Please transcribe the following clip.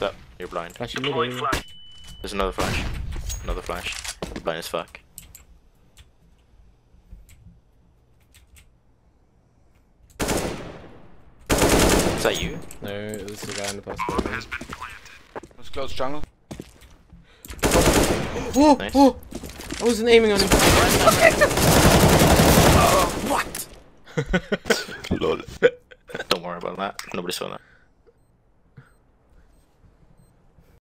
That you're blind. Flashing middle. There's another flash. Another flash. You're blind as fuck. Is that you? No, it was the guy in the past. Let's close jungle. Oh, Nice. oh! I wasn't aiming on him. What? Lol. Don't worry about that. Nobody saw that.